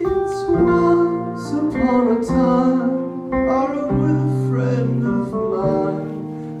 You're only of your time, and I'm certainly of mine.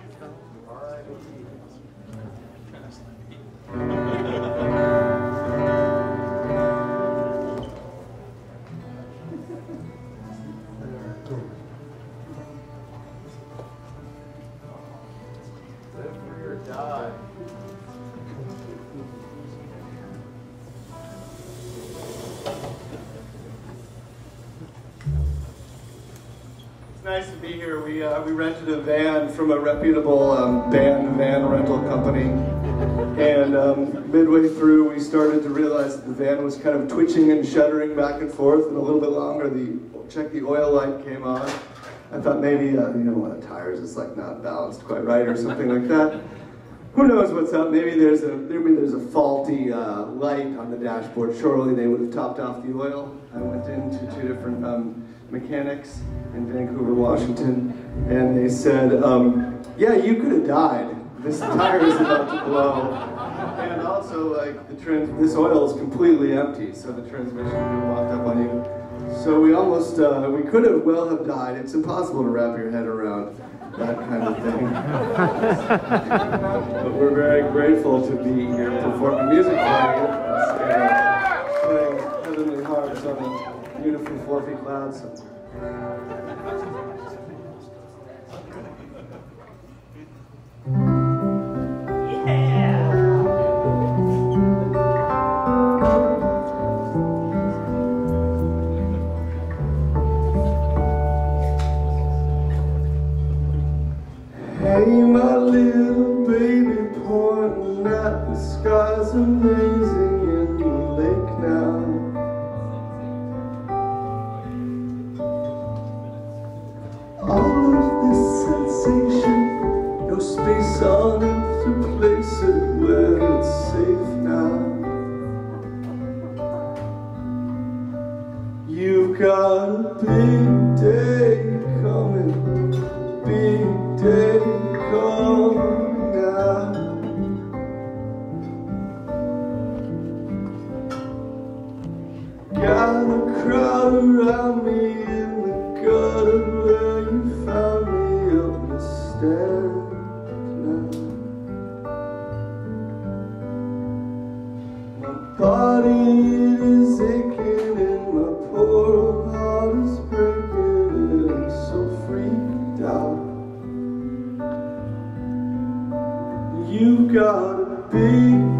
from a reputable um, band van rental company. And um, midway through, we started to realize that the van was kind of twitching and shuddering back and forth. And a little bit longer, the check the oil light came on. I thought maybe, uh, you know, one of the tires is like not balanced quite right or something like that. Who knows what's up? Maybe there's a maybe there's a faulty uh, light on the dashboard. Surely they would have topped off the oil. I went into two different um, mechanics in Vancouver, Washington, and they said, um, yeah, you could have died. This tire is about to blow. And also, like, the trans this oil is completely empty, so the transmission could locked up on you. So we almost, uh, we could have well have died. It's impossible to wrap your head around that kind of thing. but we're very grateful to be here performing music for you. Uh, playing Heavenly Hearts on beautiful fluffy clouds. gotta be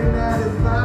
thinking that it's not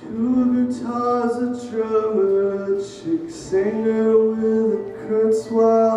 Two guitars, a drummer, a chick singer with a curtsy.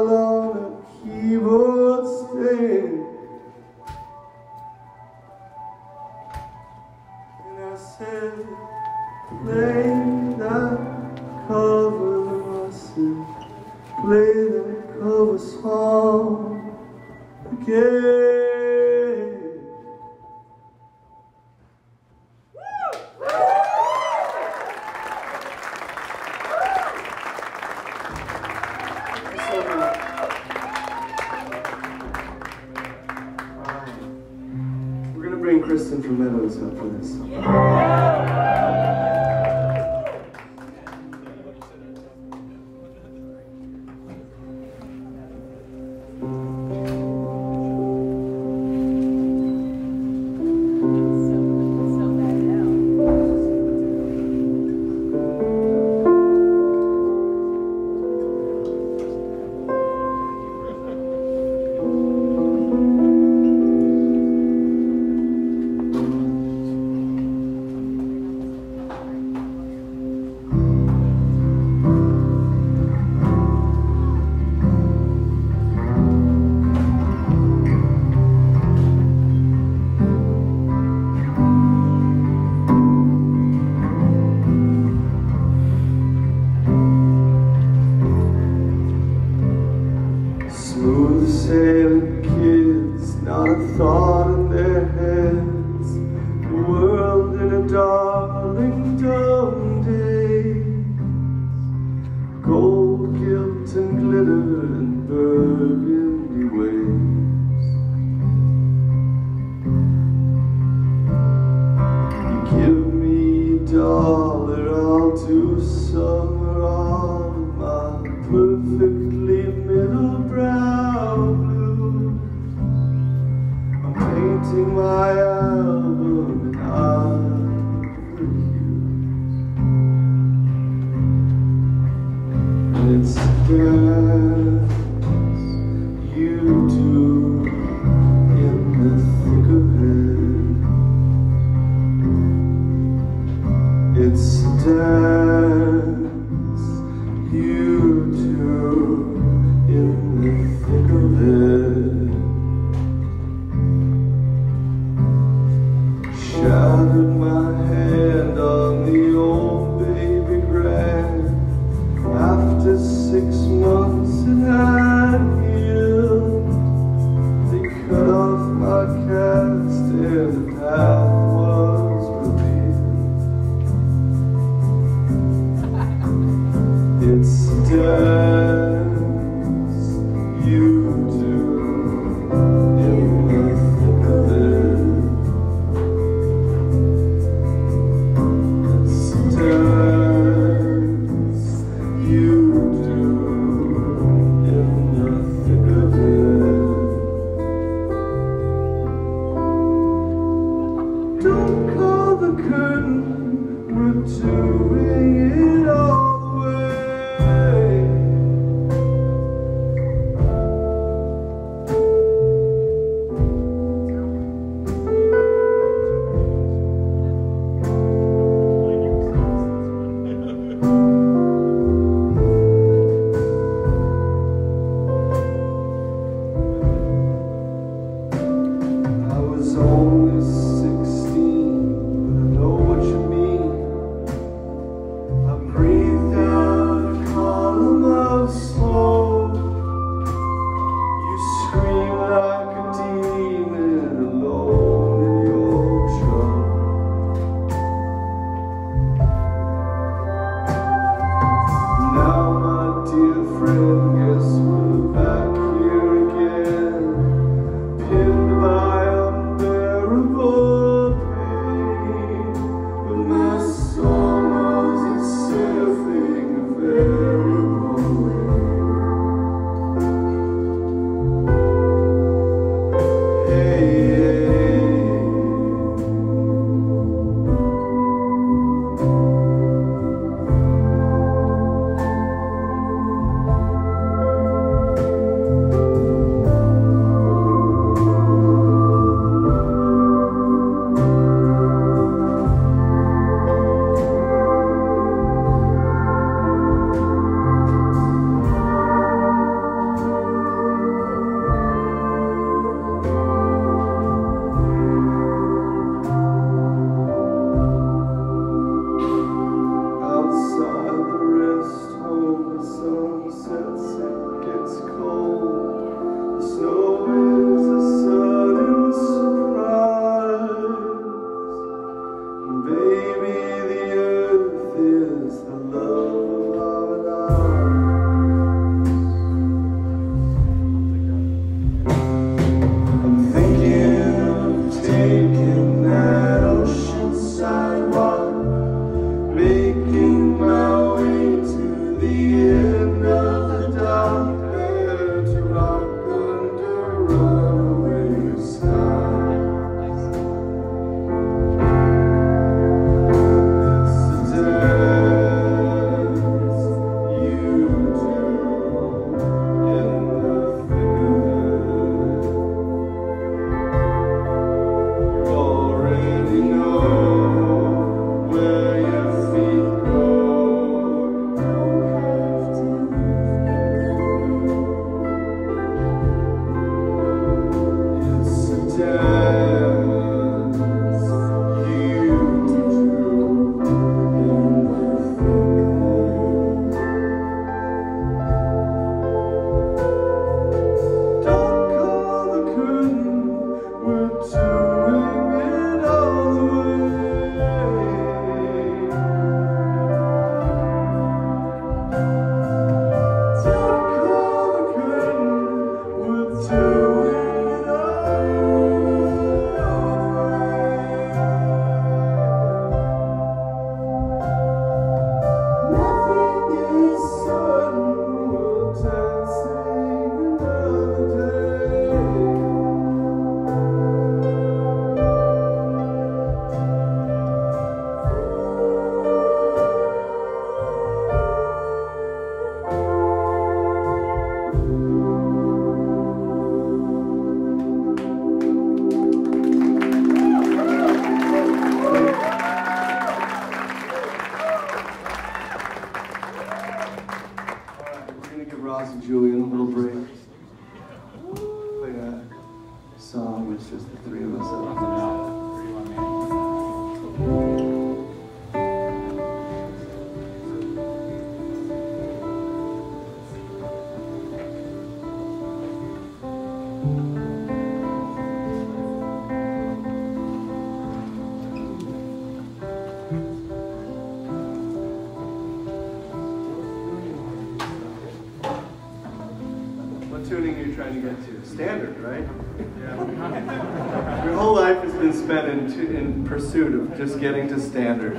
just getting to standard.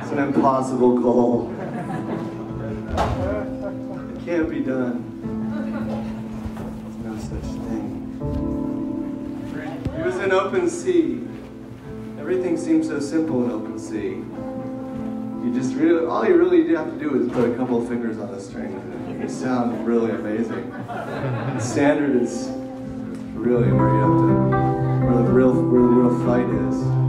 It's an impossible goal. It can't be done. There's no such thing. It was an open C. Everything seems so simple in open C. You just really, all you really have to do is put a couple of fingers on the string and it sounds really amazing. Standard is really where you have to flight is.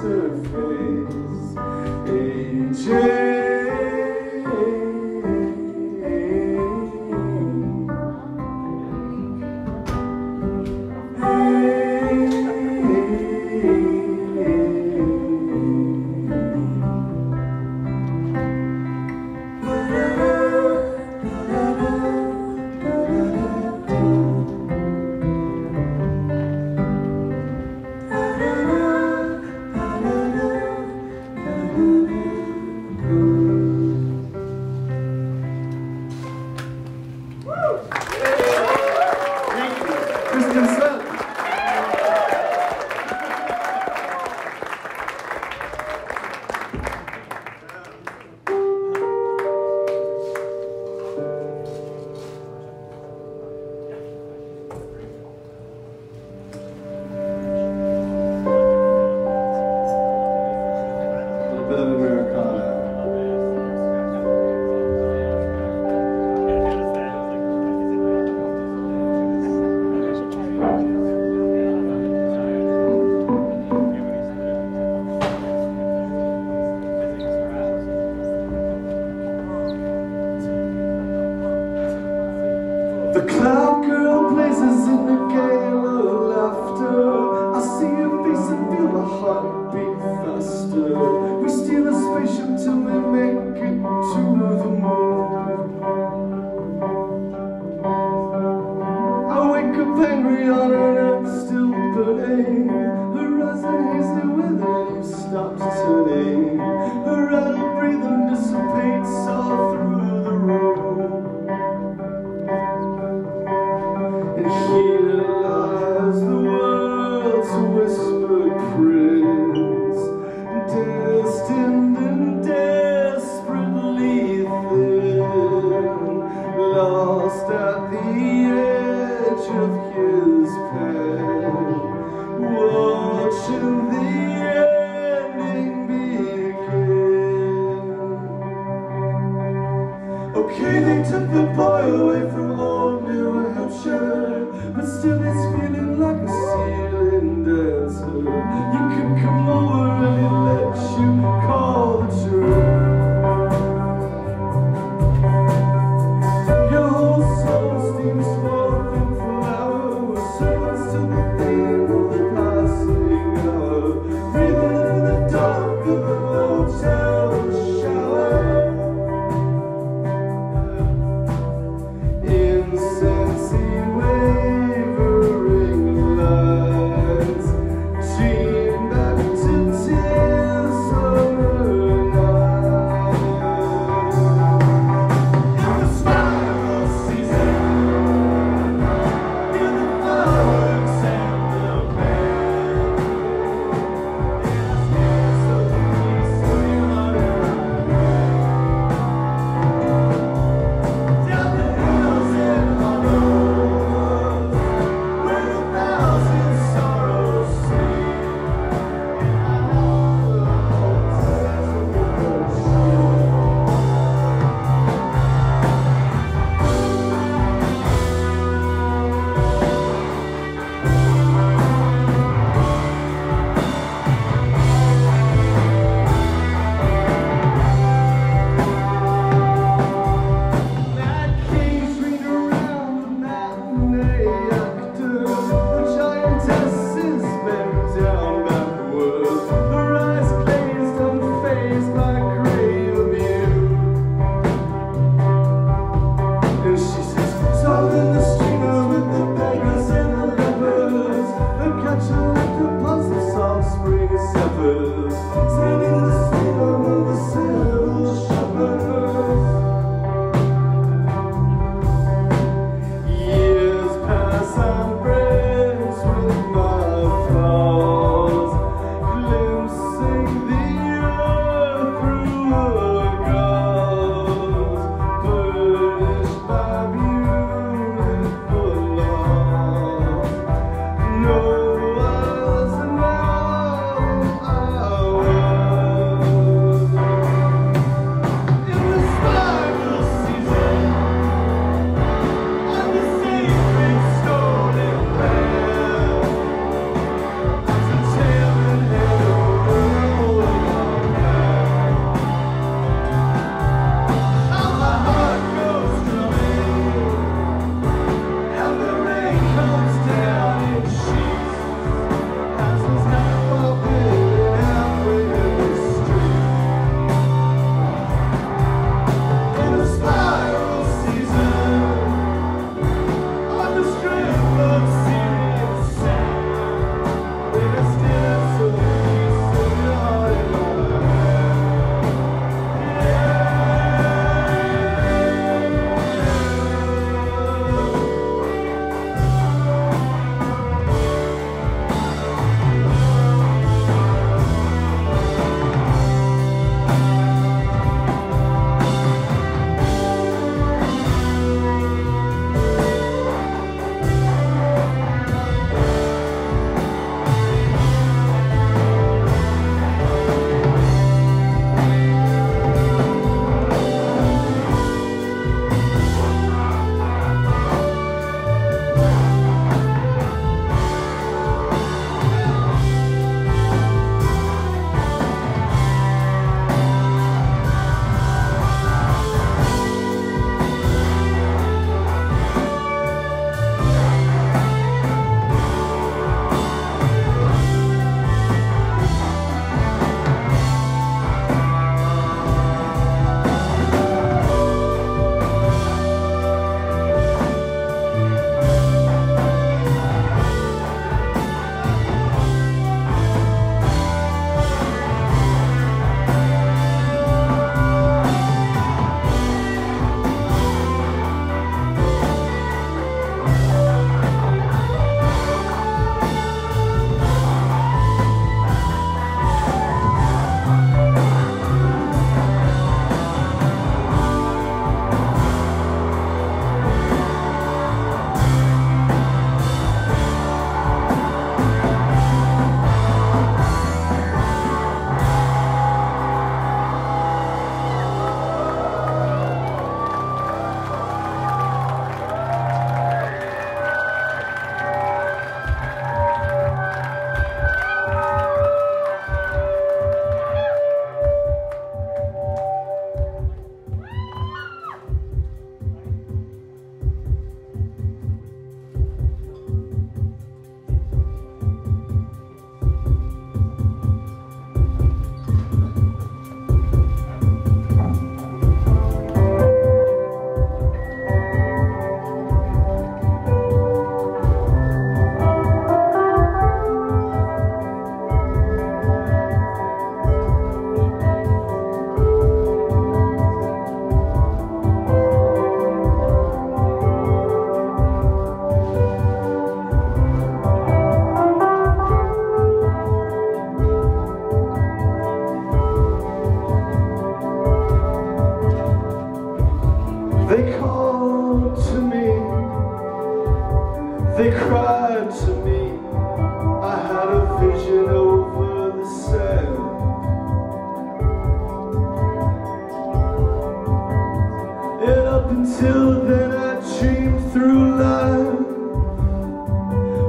Seeing is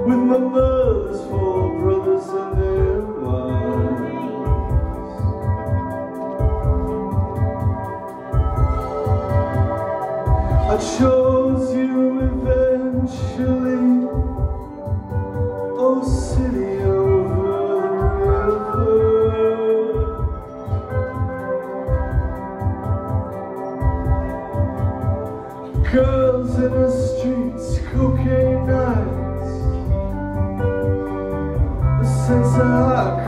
with my mother's four brothers and their wives. I chose you eventually. answer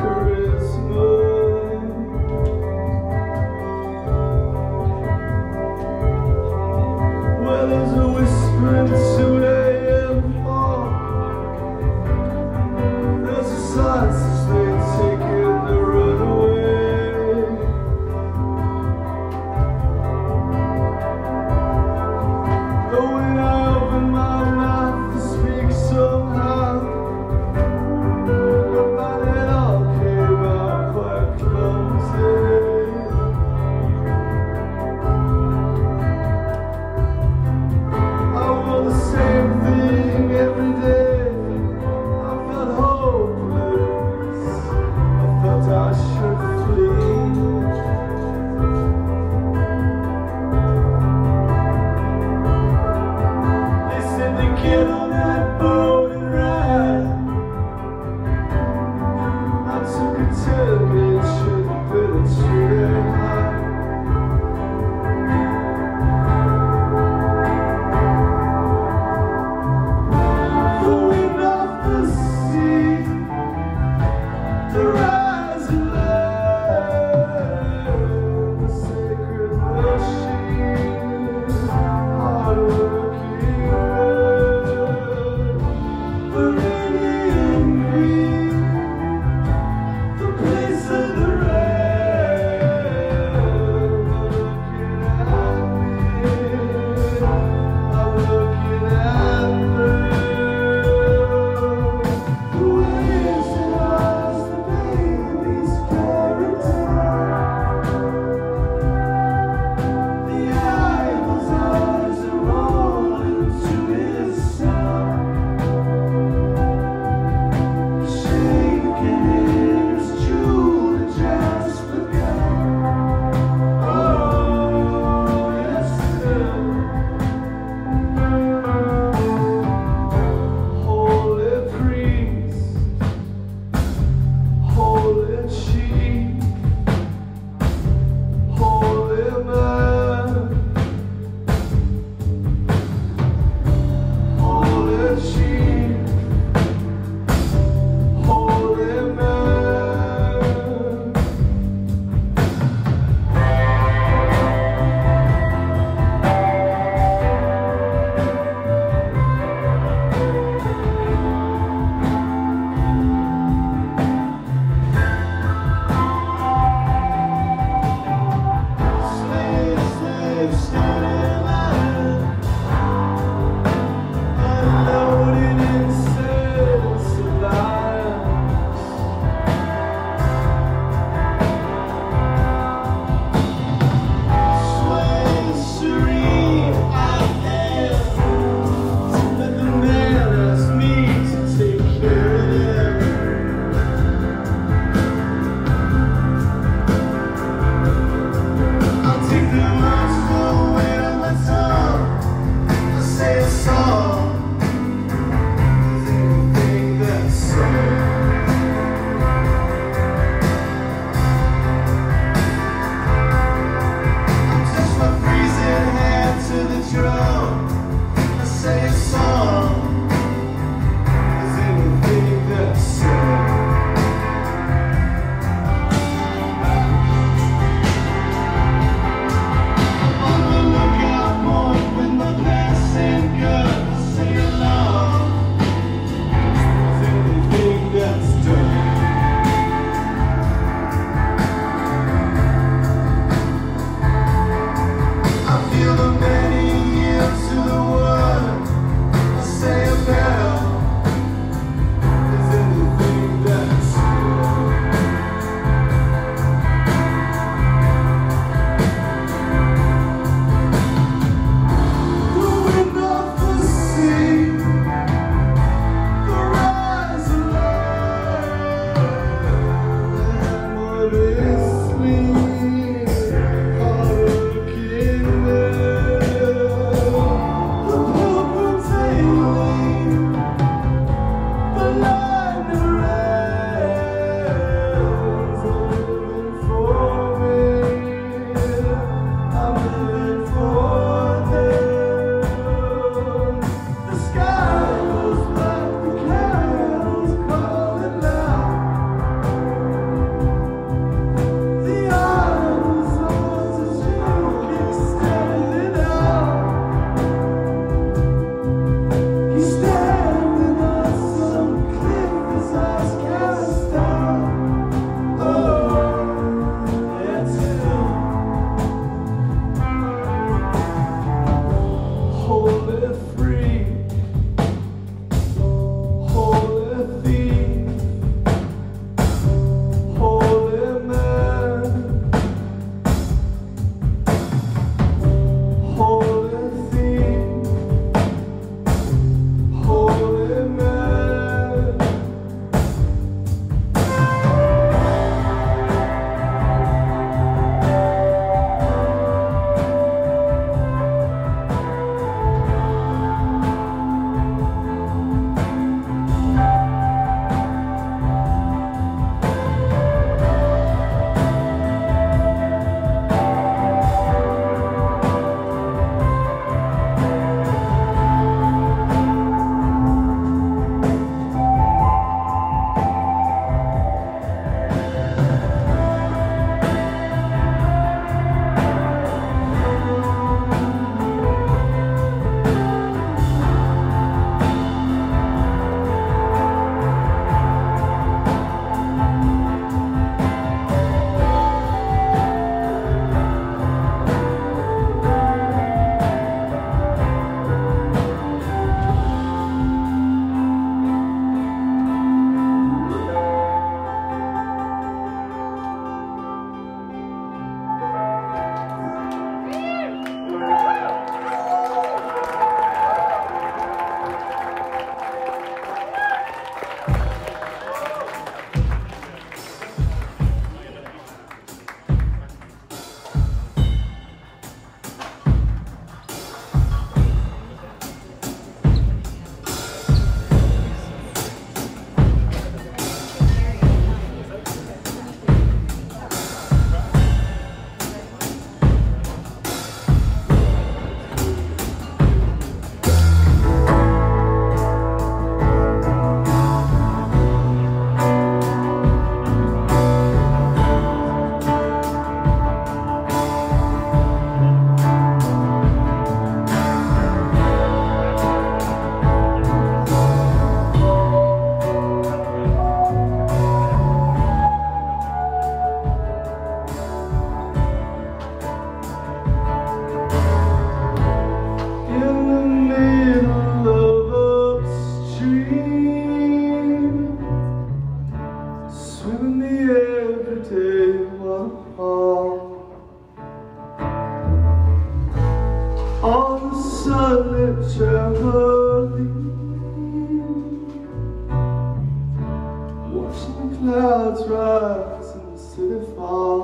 Watching the clouds rise and the city fall.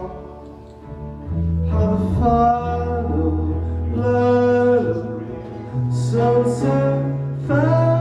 How the final sunset fell.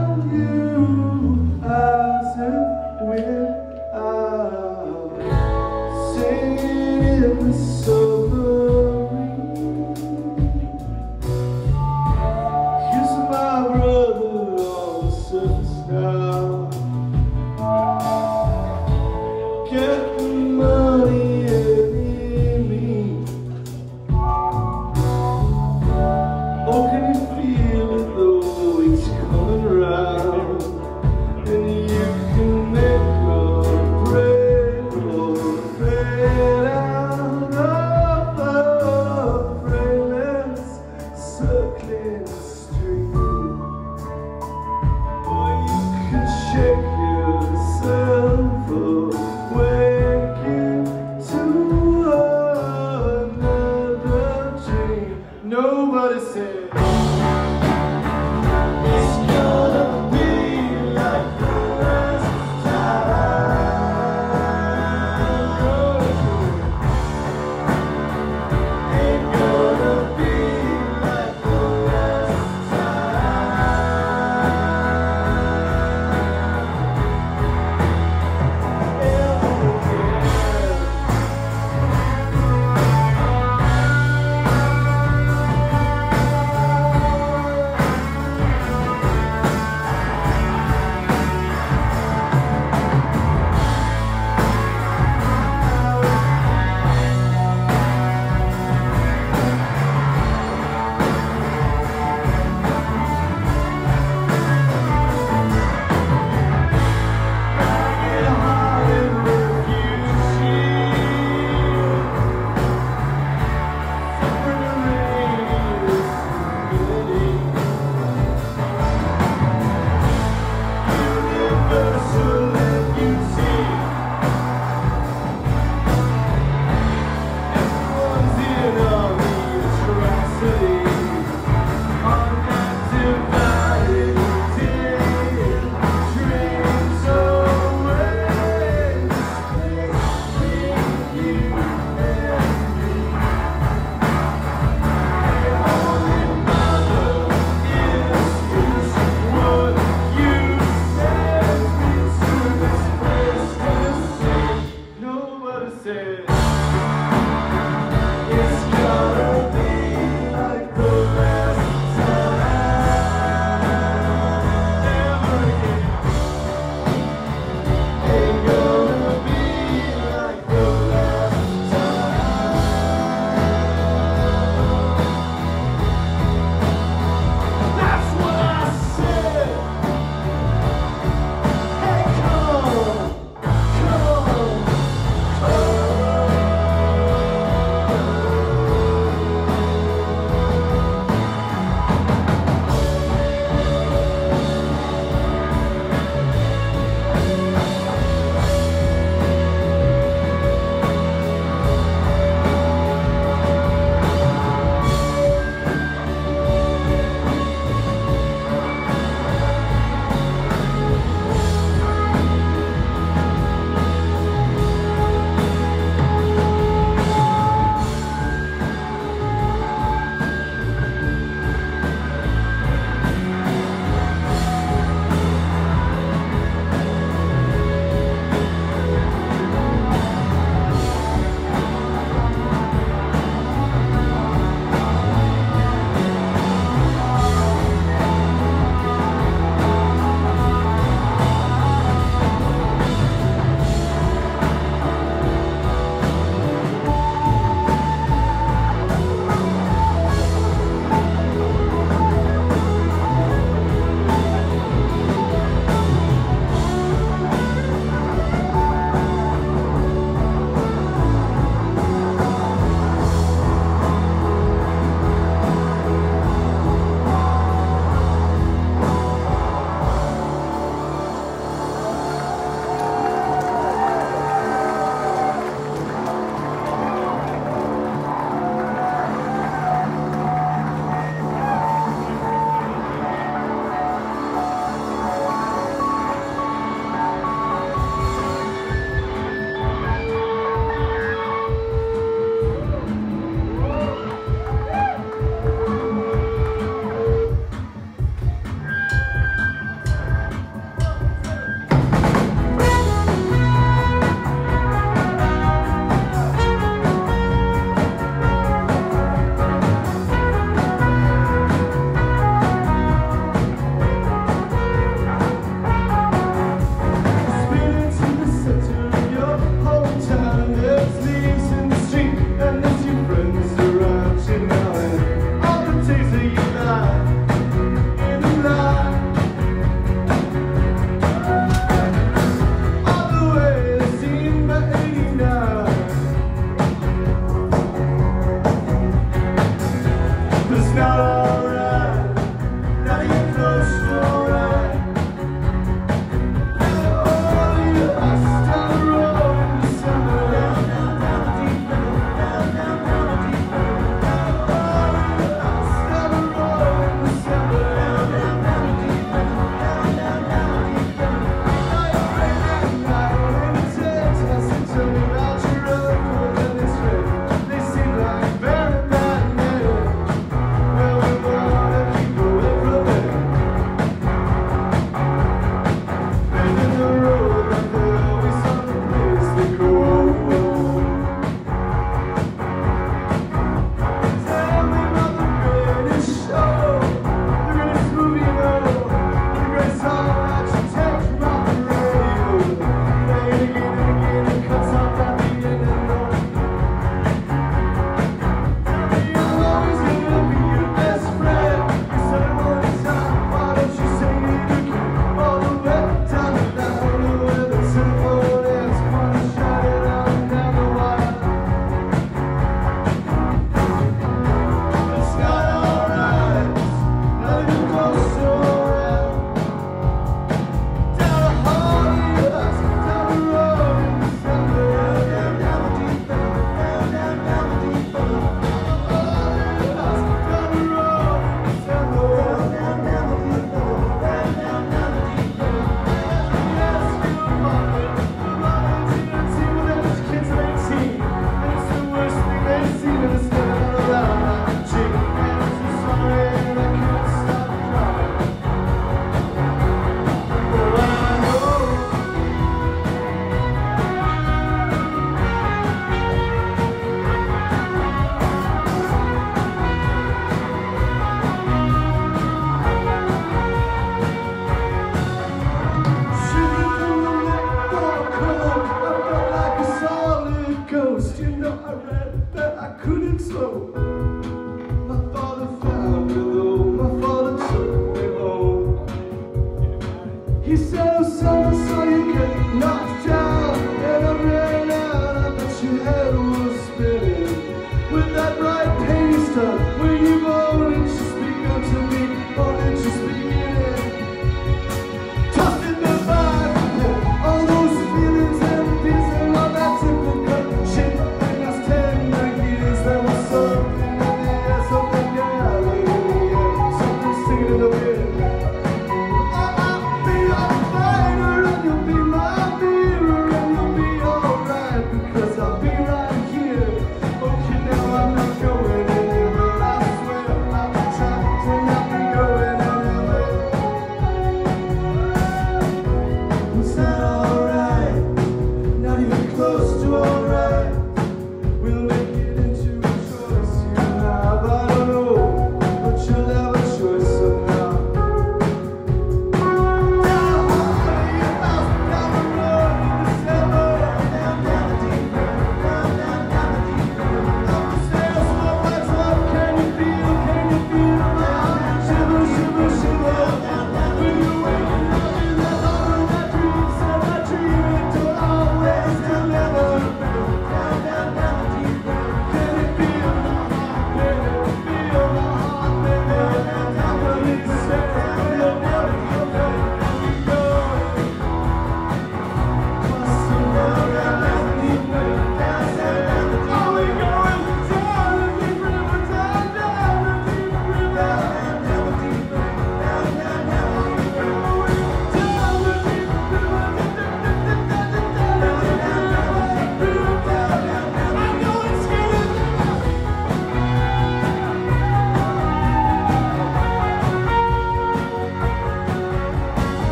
Yeah.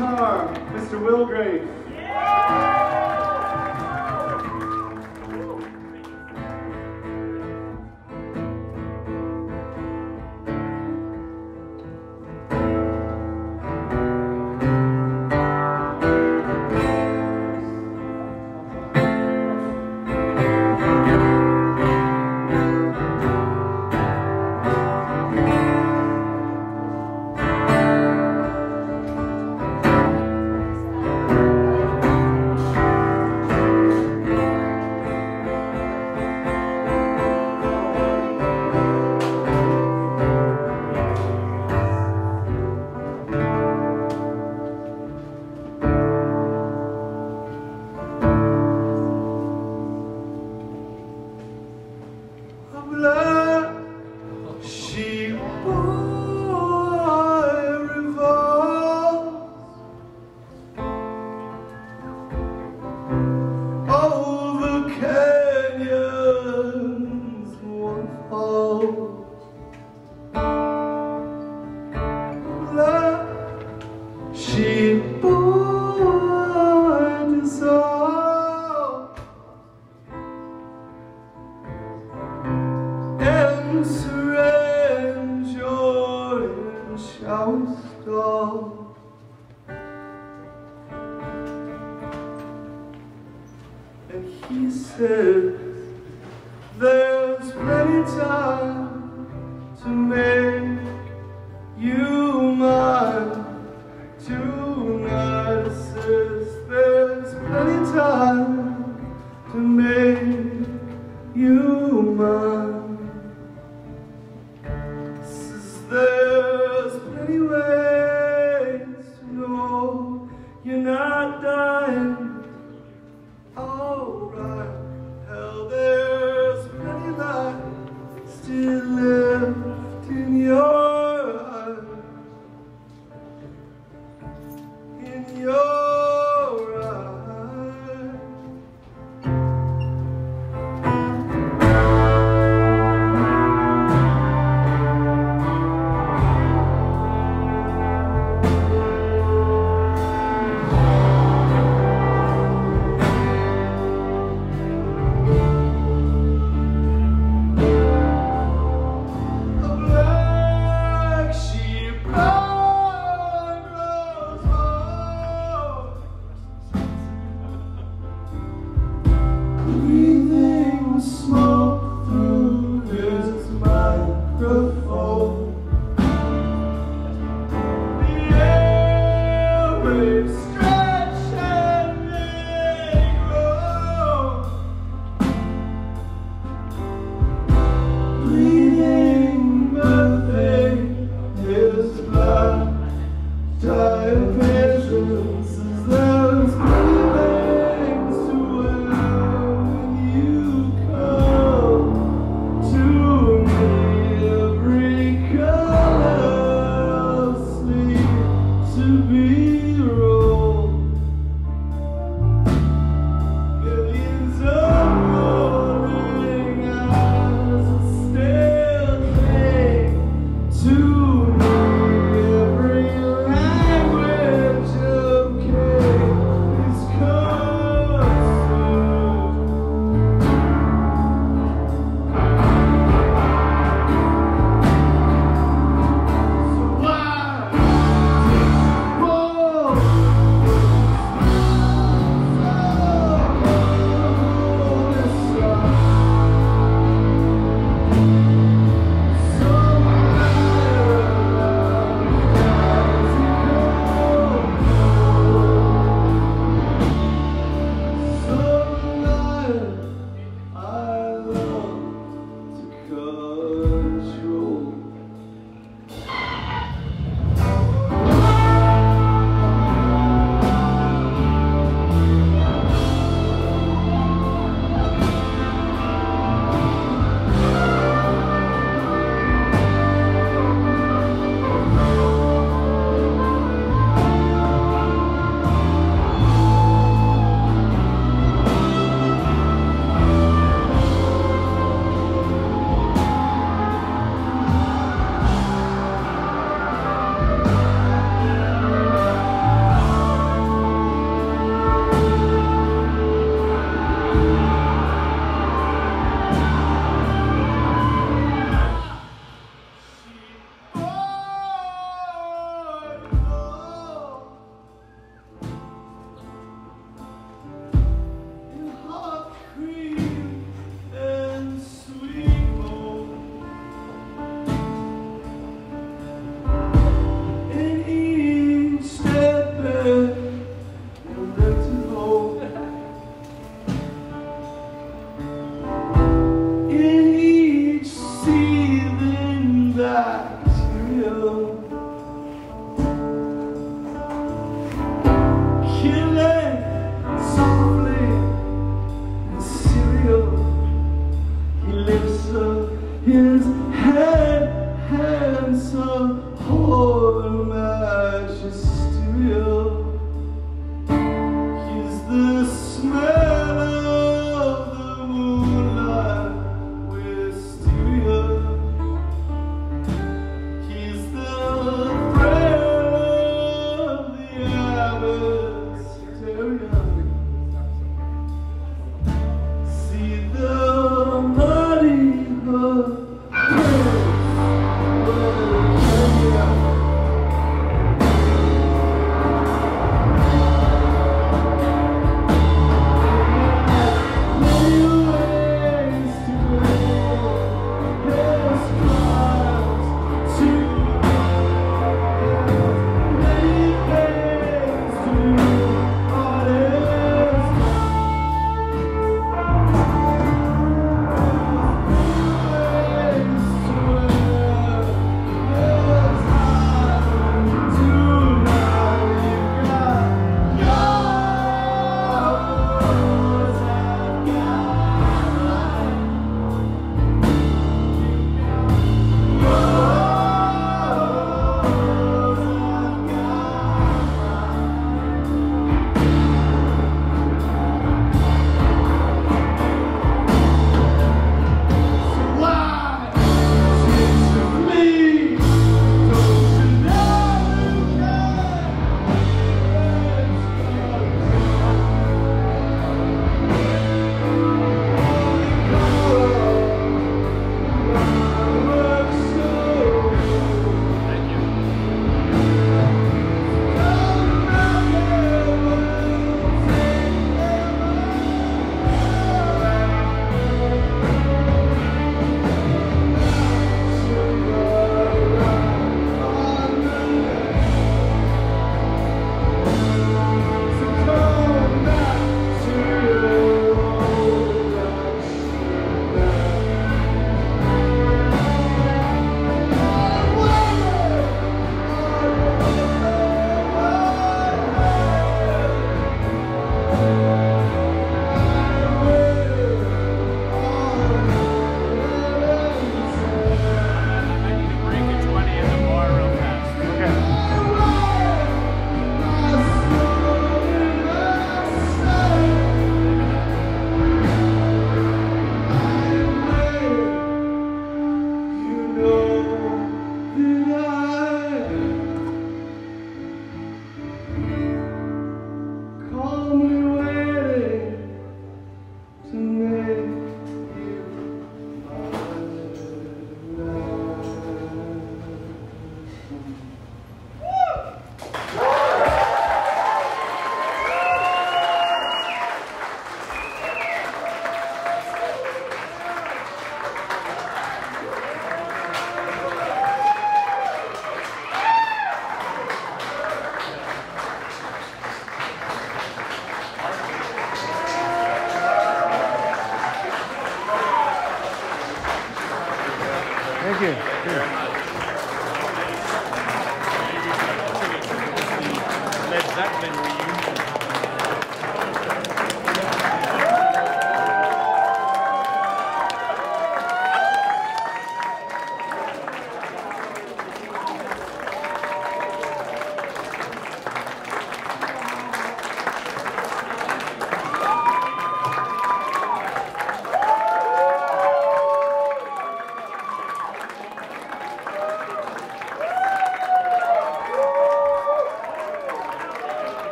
There's plenty time to Hallelujah.